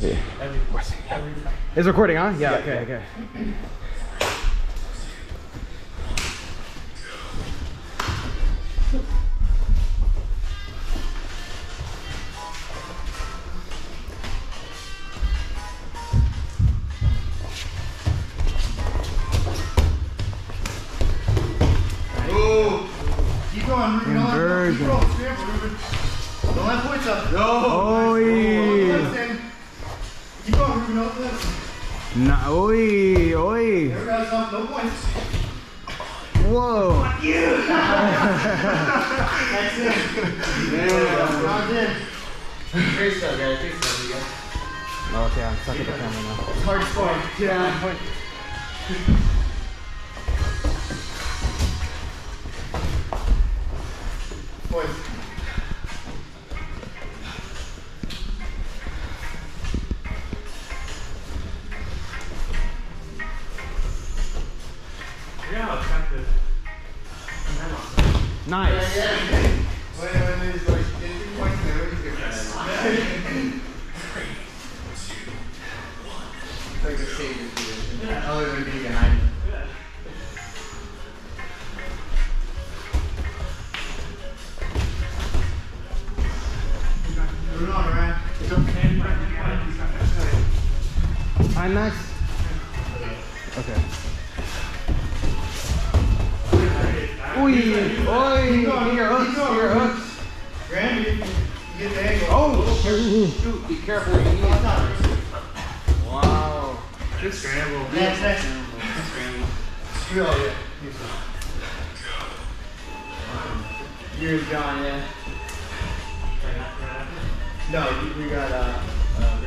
Yeah. Every, every time. It's recording, huh? Yeah, Yeah, okay, yeah. okay. Oh, keep going, Ruben. Don't let go. Keep Inversion. rolling. Scramble, Ruben. Don't let points up. No. Oi! Keep going, Ruben. Don't let Na oi! Oi! There we go. Stop. No points. Whoa! That's it. Round in. Great stuff, guys. You guys. Okay, I'm stuck at the camera now. It's hard scoring. Yeah. Yeah, Ryan. I'm nice. Okay. Oi! Oi! Your hooks, your hooks. Graham, you, get the angle. Oh! Shoot, be careful. You need Come on. Wow. Good scramble. Next, next. Scramble. You all, yeah. You and John, yeah. No, we- we got, uh, uh,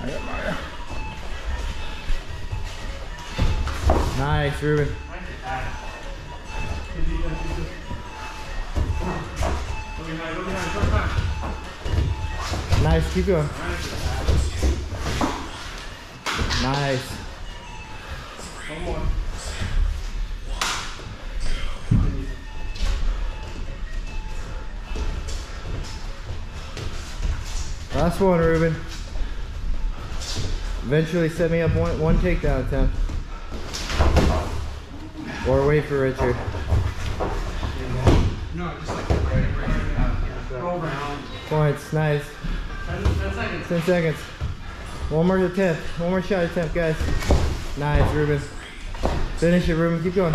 I got Mario. Nice, Ruben. Nice, keep going. Nice. One more. Last one, Ruben. Eventually set me up one, one takedown attempt. Or wait for Richard. No, just like right, right. Points, nice. 10, 10 seconds. 10 seconds. One more attempt. One more shot attempt, guys. Nice, Ruben. Finish it, Ruben. Keep going.